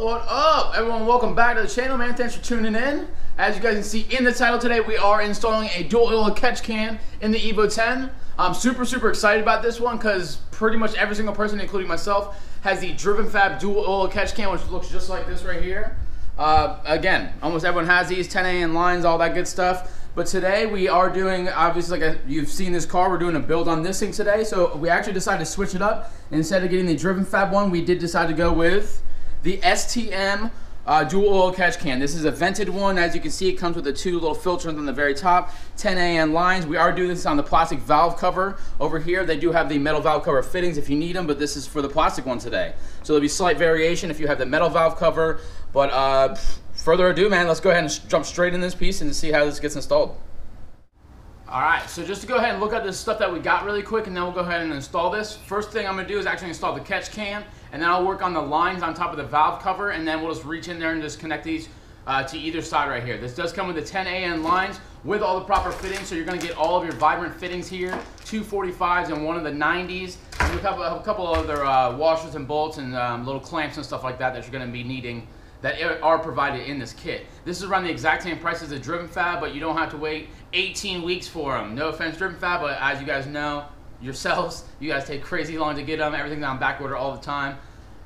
What up? Everyone, welcome back to the channel, man. Thanks for tuning in. As you guys can see in the title today, we are installing a dual oil catch can in the Evo 10. I'm super, super excited about this one because pretty much every single person, including myself, has the Driven Fab dual oil catch can, which looks just like this right here. Uh, again, almost everyone has these 10AN lines, all that good stuff. But today we are doing, obviously, like a, you've seen this car, we're doing a build on this thing today. So we actually decided to switch it up. Instead of getting the Driven Fab one, we did decide to go with the STM uh, dual oil catch can. This is a vented one. As you can see, it comes with the two little filters on the very top, 10AN lines. We are doing this on the plastic valve cover over here. They do have the metal valve cover fittings if you need them, but this is for the plastic one today. So there'll be slight variation if you have the metal valve cover. But uh, further ado, man, let's go ahead and jump straight in this piece and see how this gets installed. All right, so just to go ahead and look at this stuff that we got really quick, and then we'll go ahead and install this. First thing I'm gonna do is actually install the catch can, and then I'll work on the lines on top of the valve cover, and then we'll just reach in there and just connect these uh, to either side right here. This does come with the 10AN lines with all the proper fittings, so you're gonna get all of your vibrant fittings here, two 45s and one of the 90s, and a couple, a couple other uh, washers and bolts and um, little clamps and stuff like that that you're gonna be needing that are provided in this kit. This is around the exact same price as the Driven Fab, but you don't have to wait 18 weeks for them. No offense, Driven Fab, but as you guys know, yourselves, you guys take crazy long to get them. Everything's on back order all the time.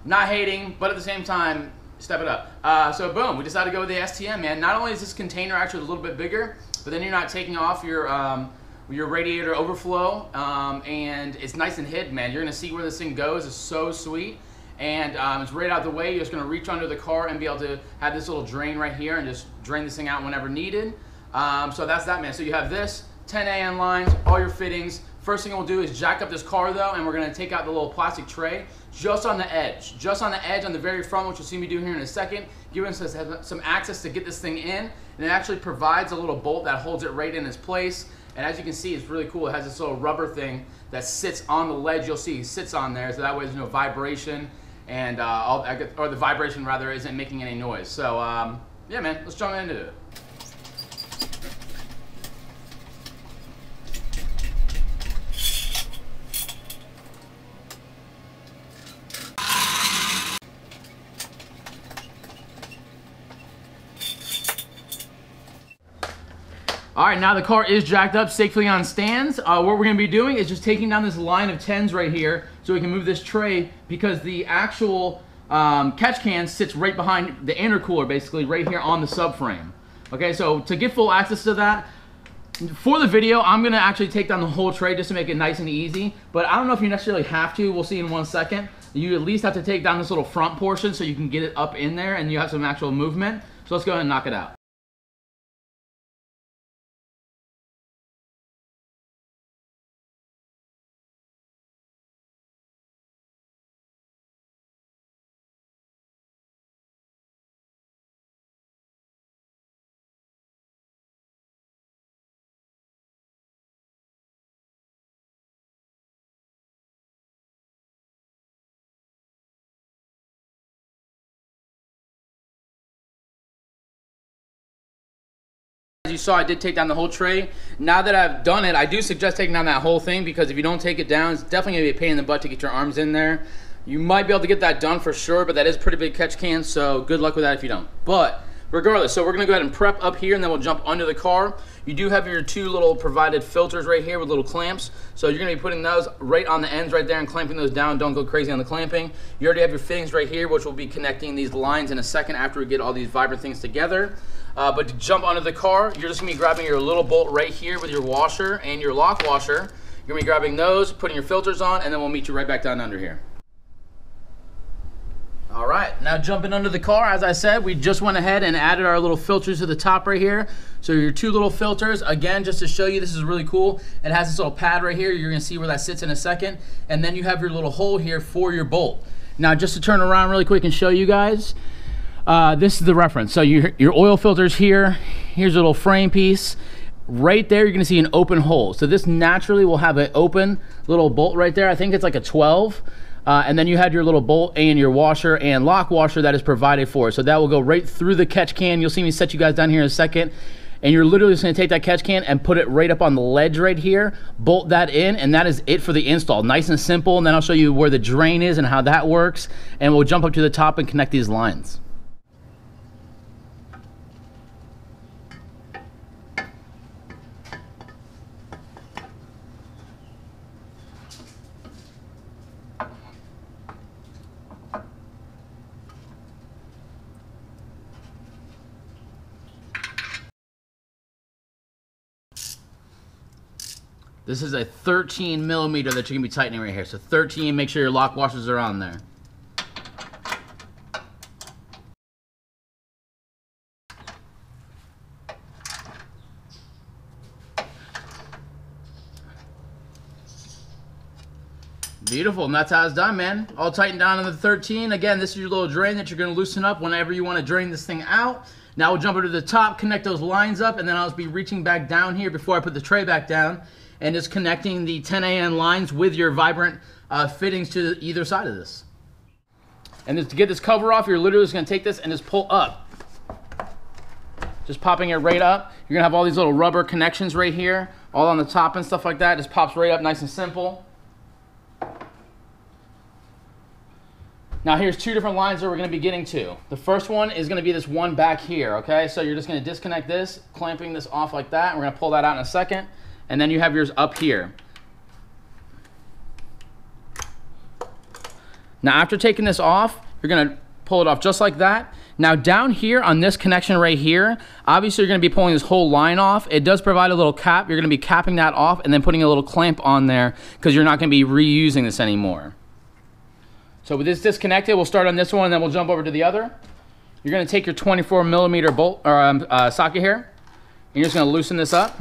Not hating, but at the same time, step it up. Uh, so boom, we decided to go with the STM, man. Not only is this container actually a little bit bigger, but then you're not taking off your um, your radiator overflow, um, and it's nice and hidden, man. You're gonna see where this thing goes. It's so sweet and um, it's right out the way. You're just gonna reach under the car and be able to have this little drain right here and just drain this thing out whenever needed. Um, so that's that, man. So you have this, 10AN lines, all your fittings. First thing we'll do is jack up this car though, and we're gonna take out the little plastic tray just on the edge, just on the edge on the very front, which you'll see me do here in a second, giving us some access to get this thing in. And it actually provides a little bolt that holds it right in its place. And as you can see, it's really cool. It has this little rubber thing that sits on the ledge. You'll see it sits on there, so that way there's no vibration and uh, or the vibration rather isn't making any noise. So um, yeah, man, let's jump into it. All right, now the car is jacked up safely on stands. Uh, what we're gonna be doing is just taking down this line of 10s right here so we can move this tray because the actual um, catch can sits right behind the intercooler, basically right here on the subframe. Okay, so to get full access to that, for the video, I'm gonna actually take down the whole tray just to make it nice and easy, but I don't know if you necessarily have to, we'll see in one second. You at least have to take down this little front portion so you can get it up in there and you have some actual movement. So let's go ahead and knock it out. You saw, I did take down the whole tray. Now that I've done it, I do suggest taking down that whole thing because if you don't take it down, it's definitely gonna be a pain in the butt to get your arms in there. You might be able to get that done for sure, but that is a pretty big catch can, so good luck with that if you don't. But regardless, so we're gonna go ahead and prep up here and then we'll jump under the car. You do have your two little provided filters right here with little clamps. So you're gonna be putting those right on the ends right there and clamping those down. Don't go crazy on the clamping. You already have your fittings right here, which will be connecting these lines in a second after we get all these vibrant things together. Uh, but to jump under the car, you're just gonna be grabbing your little bolt right here with your washer and your lock washer. You're gonna be grabbing those, putting your filters on, and then we'll meet you right back down under here. All right, now jumping under the car, as I said, we just went ahead and added our little filters to the top right here. So your two little filters, again, just to show you, this is really cool. It has this little pad right here. You're gonna see where that sits in a second. And then you have your little hole here for your bolt. Now, just to turn around really quick and show you guys, uh, this is the reference. So your, your oil filter's here. Here's a little frame piece. Right there, you're gonna see an open hole. So this naturally will have an open little bolt right there. I think it's like a 12. Uh, and then you had your little bolt and your washer and lock washer that is provided for. So that will go right through the catch can. You'll see me set you guys down here in a second. And you're literally just gonna take that catch can and put it right up on the ledge right here, bolt that in, and that is it for the install. Nice and simple. And then I'll show you where the drain is and how that works. And we'll jump up to the top and connect these lines. This is a 13 millimeter that you're gonna be tightening right here. So 13, make sure your lock washers are on there. Beautiful, and that's how it's done, man. All tightened down on the 13. Again, this is your little drain that you're gonna loosen up whenever you wanna drain this thing out. Now we'll jump over to the top, connect those lines up, and then I'll just be reaching back down here before I put the tray back down, and just connecting the 10AN lines with your Vibrant uh, fittings to either side of this. And to get this cover off, you're literally just gonna take this and just pull up. Just popping it right up. You're gonna have all these little rubber connections right here, all on the top and stuff like that. Just pops right up nice and simple. Now here's two different lines that we're gonna be getting to. The first one is gonna be this one back here, okay? So you're just gonna disconnect this, clamping this off like that. We're gonna pull that out in a second. And then you have yours up here. Now after taking this off, you're gonna pull it off just like that. Now down here on this connection right here, obviously you're gonna be pulling this whole line off. It does provide a little cap. You're gonna be capping that off and then putting a little clamp on there because you're not gonna be reusing this anymore. So with this disconnected, we'll start on this one and then we'll jump over to the other. You're gonna take your 24 millimeter bolt or um, uh, socket here. And you're just gonna loosen this up.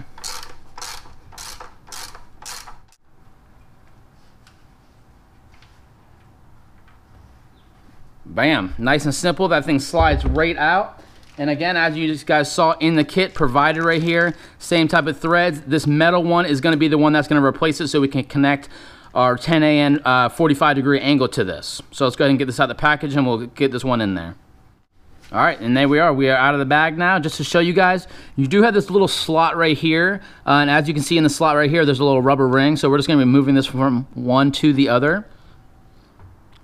Bam, nice and simple. That thing slides right out. And again, as you guys saw in the kit provided right here, same type of threads. This metal one is gonna be the one that's gonna replace it so we can connect our 10 AN uh, 45 degree angle to this. So let's go ahead and get this out of the package and we'll get this one in there. All right, and there we are. We are out of the bag now. Just to show you guys, you do have this little slot right here. Uh, and as you can see in the slot right here, there's a little rubber ring. So we're just gonna be moving this from one to the other.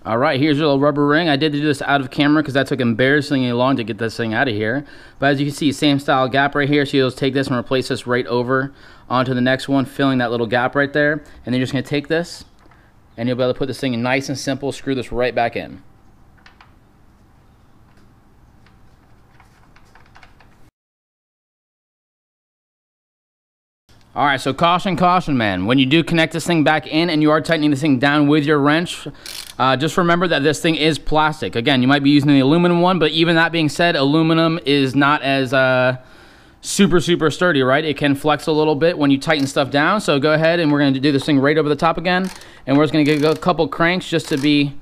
All right, here's your little rubber ring. I did do this out of camera because that took embarrassingly long to get this thing out of here. But as you can see, same style gap right here. So you'll take this and replace this right over onto the next one, filling that little gap right there. And then you're just gonna take this and you'll be able to put this thing in nice and simple, screw this right back in. All right, so caution, caution, man. When you do connect this thing back in and you are tightening this thing down with your wrench, uh, just remember that this thing is plastic. Again, you might be using the aluminum one, but even that being said, aluminum is not as uh, super, super sturdy, right? It can flex a little bit when you tighten stuff down. So go ahead and we're gonna do this thing right over the top again. And we're just gonna give a couple cranks just to be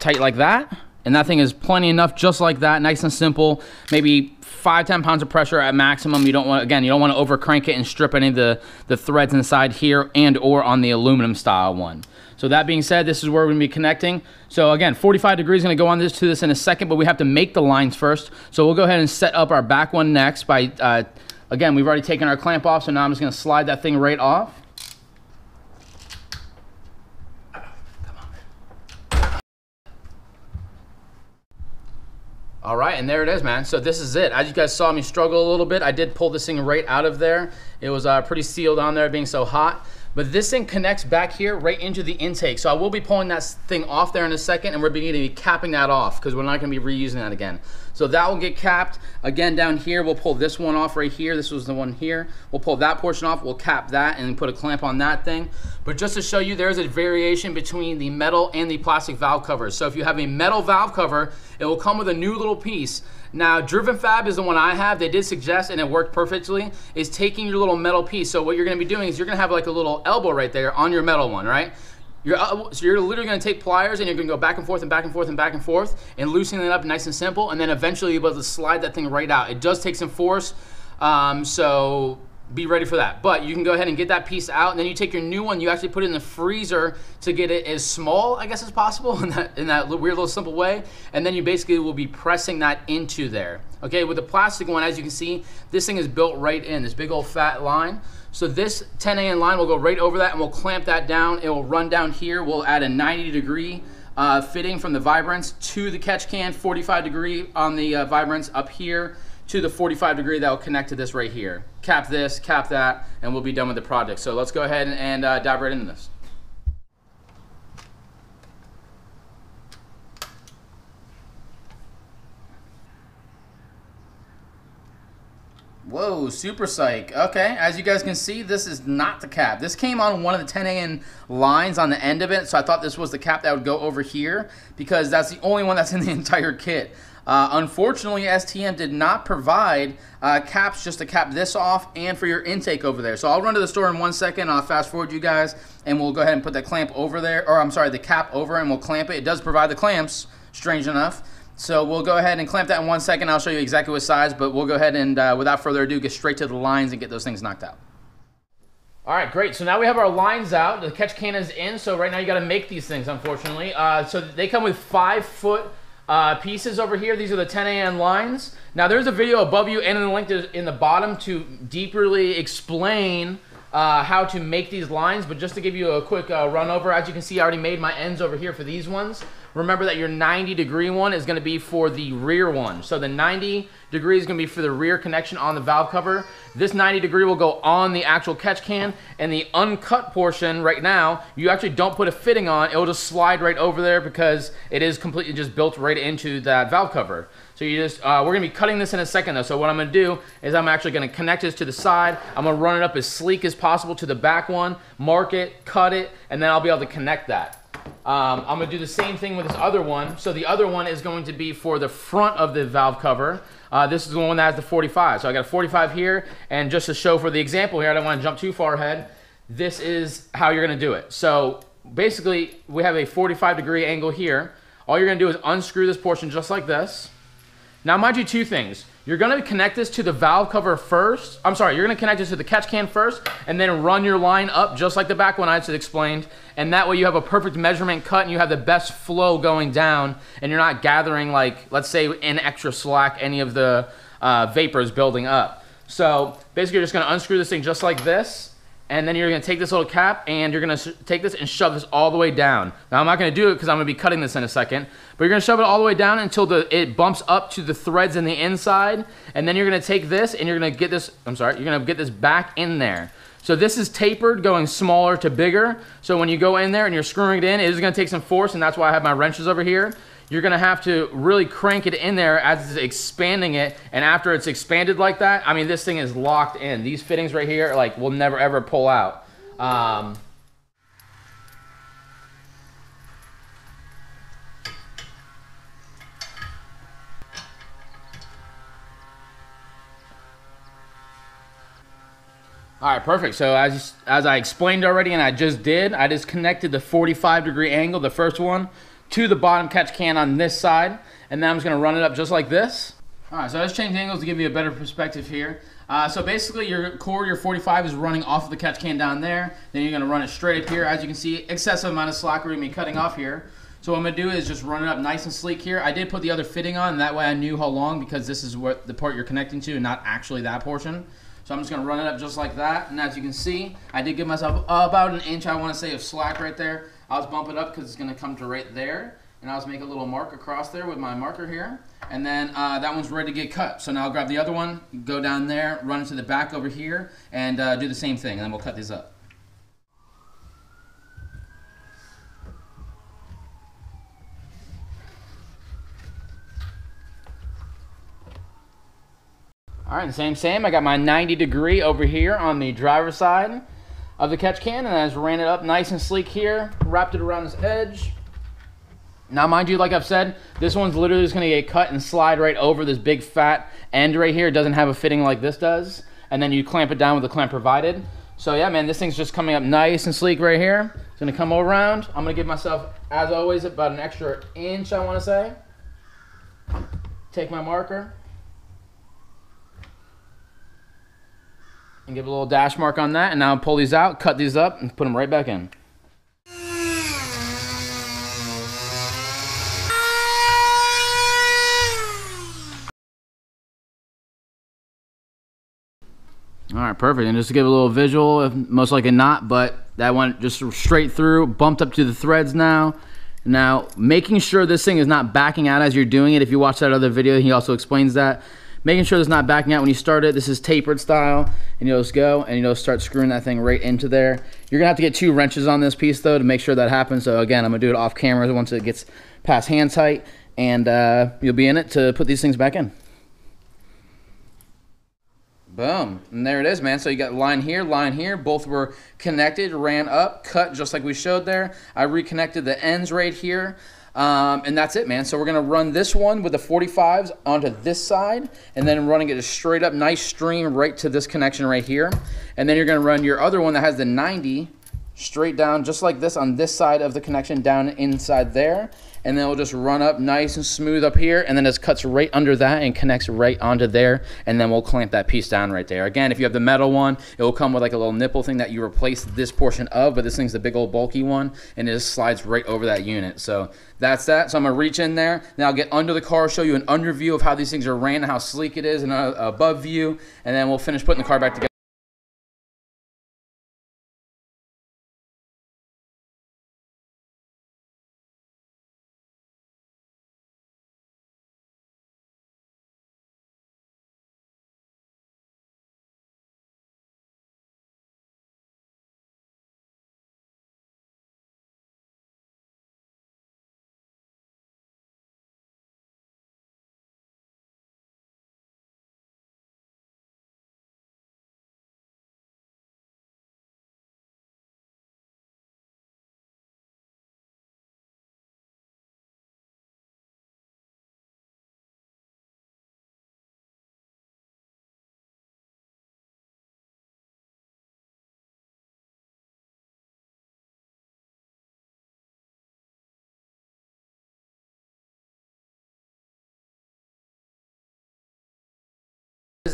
tight like that. And that thing is plenty enough just like that, nice and simple. Maybe five, 10 pounds of pressure at maximum. You don't want, again, you don't want to over crank it and strip any of the, the threads inside here and or on the aluminum style one. So that being said, this is where we're gonna be connecting. So again, 45 degrees gonna go on this to this in a second, but we have to make the lines first. So we'll go ahead and set up our back one next by, uh, again, we've already taken our clamp off, so now I'm just gonna slide that thing right off. All right, and there it is, man. So this is it. As you guys saw me struggle a little bit, I did pull this thing right out of there. It was uh, pretty sealed on there being so hot. But this thing connects back here right into the intake. So I will be pulling that thing off there in a second and we're going to be capping that off because we're not going to be reusing that again. So that will get capped. Again, down here, we'll pull this one off right here. This was the one here. We'll pull that portion off. We'll cap that and put a clamp on that thing. But just to show you, there's a variation between the metal and the plastic valve covers. So if you have a metal valve cover, it will come with a new little piece now, Driven Fab is the one I have. They did suggest, and it worked perfectly, is taking your little metal piece. So what you're gonna be doing is you're gonna have like a little elbow right there on your metal one, right? You're, uh, so you're literally gonna take pliers and you're gonna go back and forth and back and forth and back and forth and loosening it up nice and simple, and then eventually you'll be able to slide that thing right out. It does take some force, um, so be ready for that. But you can go ahead and get that piece out, and then you take your new one, you actually put it in the freezer to get it as small, I guess, as possible in that, in that weird little simple way. And then you basically will be pressing that into there. Okay, with the plastic one, as you can see, this thing is built right in, this big old fat line. So this 10 AN line will go right over that and we'll clamp that down. It will run down here. We'll add a 90 degree uh, fitting from the Vibrance to the catch can, 45 degree on the uh, Vibrance up here to the 45 degree that will connect to this right here. Cap this, cap that, and we'll be done with the project. So let's go ahead and, uh, dive right into this. Whoa, super psych. Okay, as you guys can see, this is not the cap. This came on one of the 10AN lines on the end of it, so I thought this was the cap that would go over here because that's the only one that's in the entire kit. Uh, unfortunately, STM did not provide uh, caps just to cap this off and for your intake over there. So I'll run to the store in one second. I'll fast forward you guys, and we'll go ahead and put that clamp over there, or I'm sorry, the cap over, and we'll clamp it. It does provide the clamps, strange enough. So we'll go ahead and clamp that in one second. I'll show you exactly what size, but we'll go ahead and, uh, without further ado, get straight to the lines and get those things knocked out. All right, great. So now we have our lines out. The catch can is in. So right now you got to make these things, unfortunately. Uh, so they come with five foot uh, pieces over here. These are the 10AN lines. Now there's a video above you and in the link in the bottom to deeply explain uh, how to make these lines. But just to give you a quick uh, run over, as you can see, I already made my ends over here for these ones. Remember that your 90 degree one is going to be for the rear one. So the 90 degree is going to be for the rear connection on the valve cover. This 90 degree will go on the actual catch can and the uncut portion right now, you actually don't put a fitting on. It'll just slide right over there because it is completely just built right into that valve cover. So you just, uh, we're gonna be cutting this in a second though. So what I'm gonna do is I'm actually gonna connect this to the side. I'm gonna run it up as sleek as possible to the back one, mark it, cut it, and then I'll be able to connect that. Um, I'm going to do the same thing with this other one. So the other one is going to be for the front of the valve cover. Uh, this is the one that has the 45. So I got a 45 here. And just to show for the example here, I don't want to jump too far ahead. This is how you're going to do it. So basically, we have a 45 degree angle here. All you're going to do is unscrew this portion just like this. Now, mind you, two things. You're gonna connect this to the valve cover first. I'm sorry, you're gonna connect this to the catch can first and then run your line up just like the back one I just explained. And that way you have a perfect measurement cut and you have the best flow going down and you're not gathering like, let's say in extra slack, any of the uh, vapors building up. So basically you're just gonna unscrew this thing just like this and then you're gonna take this little cap and you're gonna take this and shove this all the way down. Now I'm not gonna do it because I'm gonna be cutting this in a second, but you're gonna shove it all the way down until the it bumps up to the threads in the inside, and then you're gonna take this and you're gonna get this, I'm sorry, you're gonna get this back in there. So this is tapered, going smaller to bigger. So when you go in there and you're screwing it in, it is gonna take some force, and that's why I have my wrenches over here you're gonna have to really crank it in there as it's expanding it. And after it's expanded like that, I mean, this thing is locked in. These fittings right here, like, will never ever pull out. Um, All right, perfect. So as, as I explained already and I just did, I just connected the 45 degree angle, the first one, to the bottom catch can on this side. And then I'm just gonna run it up just like this. All right, so I just changed angles to give you a better perspective here. Uh, so basically your core, your 45 is running off of the catch can down there. Then you're gonna run it straight up here. As you can see, excessive amount of slack we're gonna be cutting off here. So what I'm gonna do is just run it up nice and sleek here. I did put the other fitting on, that way I knew how long because this is what the part you're connecting to and not actually that portion. So I'm just gonna run it up just like that. And as you can see, I did give myself about an inch, I wanna say, of slack right there. I was bumping up because it's going to come to right there. And I was making a little mark across there with my marker here. And then uh, that one's ready to get cut. So now I'll grab the other one, go down there, run to the back over here, and uh, do the same thing. And then we'll cut these up. All right, same, same. I got my 90 degree over here on the driver's side of the catch can, and I just ran it up nice and sleek here, wrapped it around this edge. Now, mind you, like I've said, this one's literally just going to get cut and slide right over this big fat end right here. It doesn't have a fitting like this does. And then you clamp it down with the clamp provided. So yeah, man, this thing's just coming up nice and sleek right here. It's going to come around. I'm going to give myself, as always, about an extra inch, I want to say. Take my marker. And give a little dash mark on that. And now pull these out, cut these up, and put them right back in. All right, perfect. And just to give a little visual, most likely not, but that went just straight through, bumped up to the threads now. Now, making sure this thing is not backing out as you're doing it. If you watch that other video, he also explains that making sure there's not backing out when you start it. This is tapered style, and you'll just go and you'll start screwing that thing right into there. You're gonna have to get two wrenches on this piece though to make sure that happens. So again, I'm gonna do it off camera once it gets past hand tight, and uh, you'll be in it to put these things back in. Boom. And there it is, man. So you got line here, line here. Both were connected, ran up, cut just like we showed there. I reconnected the ends right here. Um, and that's it, man. So we're going to run this one with the 45s onto this side and then running it a straight up nice stream right to this connection right here. And then you're going to run your other one that has the 90 straight down just like this on this side of the connection down inside there and then it'll just run up nice and smooth up here and then it cuts right under that and connects right onto there and then we'll clamp that piece down right there. Again if you have the metal one it will come with like a little nipple thing that you replace this portion of but this thing's the big old bulky one and it just slides right over that unit. So that's that. So I'm gonna reach in there. Now I'll get under the car show you an under view of how these things are ran and how sleek it is and a above view and then we'll finish putting the car back together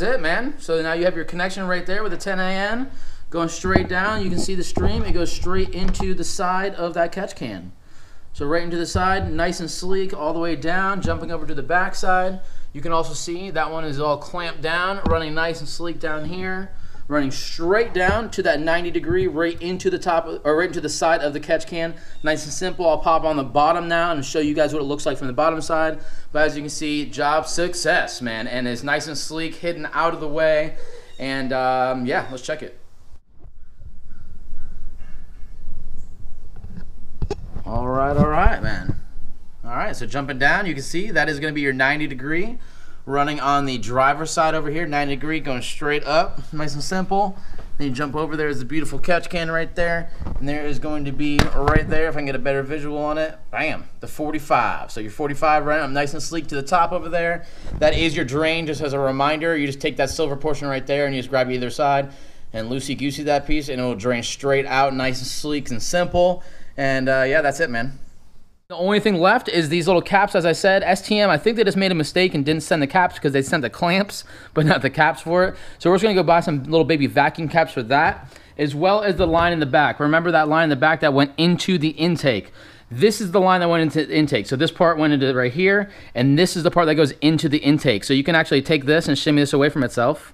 is it, man. So now you have your connection right there with the 10AN going straight down. You can see the stream. It goes straight into the side of that catch can. So right into the side, nice and sleek, all the way down, jumping over to the back side. You can also see that one is all clamped down, running nice and sleek down here running straight down to that 90 degree right into the top or right into the side of the catch can. Nice and simple. I'll pop on the bottom now and show you guys what it looks like from the bottom side. But as you can see job success man. And it's nice and sleek hidden out of the way. And um, yeah let's check it. All right all right man. All right so jumping down you can see that is going to be your 90 degree running on the driver's side over here, 90 degree, going straight up, nice and simple. Then you jump over there is the beautiful catch can right there. And there is going to be right there, if I can get a better visual on it, bam, the 45. So your 45 right I'm nice and sleek to the top over there. That is your drain, just as a reminder. You just take that silver portion right there and you just grab either side and loosey-goosey that piece and it will drain straight out, nice and sleek and simple. And uh, yeah, that's it, man. The only thing left is these little caps, as I said. STM, I think they just made a mistake and didn't send the caps because they sent the clamps, but not the caps for it. So we're just gonna go buy some little baby vacuum caps for that, as well as the line in the back. Remember that line in the back that went into the intake. This is the line that went into the intake. So this part went into right here, and this is the part that goes into the intake. So you can actually take this and shimmy this away from itself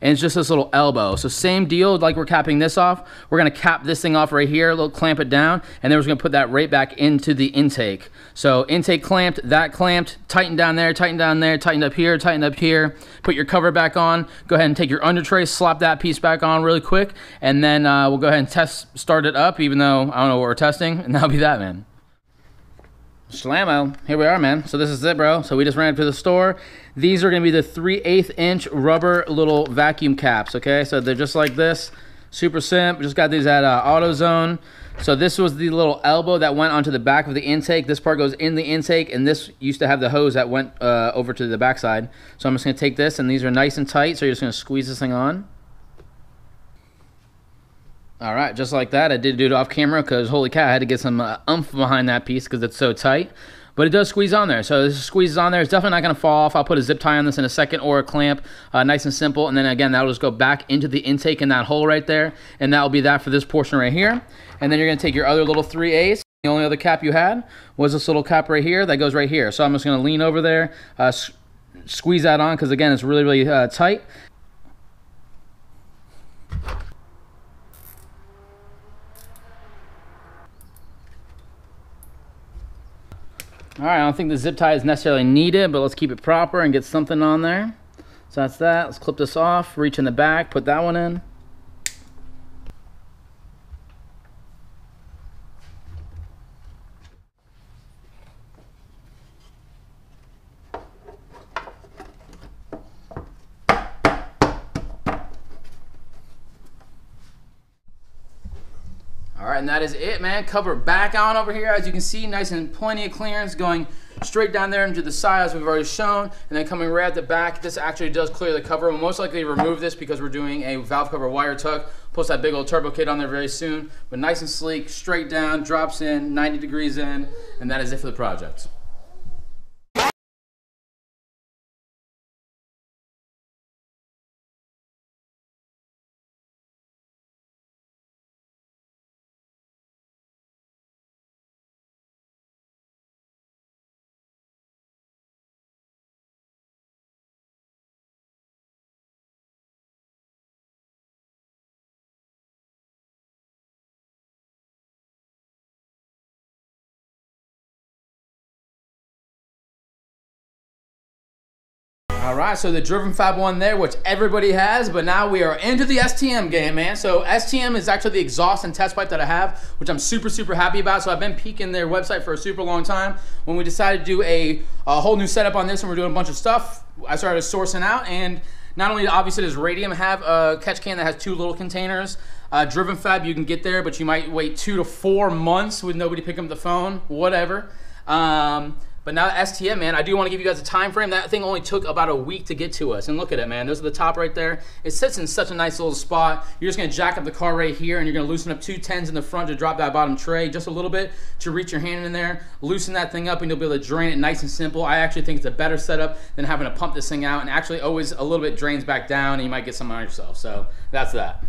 and it's just this little elbow. So same deal, like we're capping this off. We're gonna cap this thing off right here, a little clamp it down, and then we're gonna put that right back into the intake. So intake clamped, that clamped, tighten down there, tighten down there, tighten up here, tighten up here. Put your cover back on. Go ahead and take your under tray, slap that piece back on really quick, and then uh, we'll go ahead and test, start it up, even though I don't know what we're testing, and that'll be that, man. Slammo, here we are, man. So this is it, bro. So we just ran to the store. These are gonna be the 3 8 inch rubber little vacuum caps, okay? So they're just like this, super simple. Just got these at uh, AutoZone. So this was the little elbow that went onto the back of the intake. This part goes in the intake, and this used to have the hose that went uh, over to the backside. So I'm just gonna take this, and these are nice and tight, so you're just gonna squeeze this thing on. All right, just like that. I did do it off camera because holy cow, I had to get some uh, umph behind that piece because it's so tight. But it does squeeze on there. So this squeezes on there. It's definitely not going to fall off. I'll put a zip tie on this in a second or a clamp. Uh, nice and simple. And then again, that'll just go back into the intake in that hole right there. And that'll be that for this portion right here. And then you're going to take your other little 3As. The only other cap you had was this little cap right here that goes right here. So I'm just going to lean over there, uh, squeeze that on because again, it's really, really uh, tight. All right, I don't think the zip tie is necessarily needed, but let's keep it proper and get something on there. So that's that. Let's clip this off, reach in the back, put that one in. All right, and that is it, man. Cover back on over here. As you can see, nice and plenty of clearance going straight down there into the side as we've already shown. And then coming right at the back, this actually does clear the cover. We'll most likely remove this because we're doing a valve cover wire tuck. Plus that big old turbo kit on there very soon. But nice and sleek, straight down, drops in, 90 degrees in, and that is it for the project. All right, so the Driven Fab one there, which everybody has, but now we are into the STM game, man. So STM is actually the exhaust and test pipe that I have, which I'm super, super happy about. So I've been peeking their website for a super long time. When we decided to do a, a whole new setup on this and we're doing a bunch of stuff, I started sourcing out and not only obviously does Radium have a catch can that has two little containers, uh, Driven Fab you can get there, but you might wait two to four months with nobody picking up the phone, whatever. Um, but now STM, man, I do want to give you guys a time frame. That thing only took about a week to get to us. And look at it, man. Those are the top right there. It sits in such a nice little spot. You're just going to jack up the car right here, and you're going to loosen up two tens in the front to drop that bottom tray just a little bit to reach your hand in there. Loosen that thing up, and you'll be able to drain it nice and simple. I actually think it's a better setup than having to pump this thing out, and actually always a little bit drains back down, and you might get some on yourself. So that's that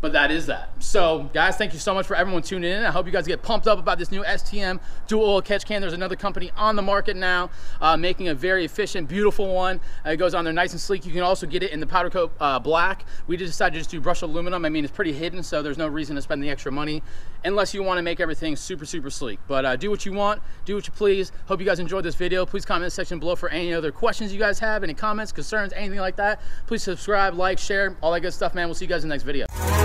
but that is that. So, guys, thank you so much for everyone tuning in. I hope you guys get pumped up about this new STM dual oil catch can. There's another company on the market now uh, making a very efficient, beautiful one. Uh, it goes on there nice and sleek. You can also get it in the powder coat uh, black. We just decided to just do brushed aluminum. I mean, it's pretty hidden, so there's no reason to spend the extra money unless you want to make everything super, super sleek. But uh, do what you want, do what you please. Hope you guys enjoyed this video. Please comment section below for any other questions you guys have, any comments, concerns, anything like that. Please subscribe, like, share, all that good stuff, man. We'll see you guys in the next video.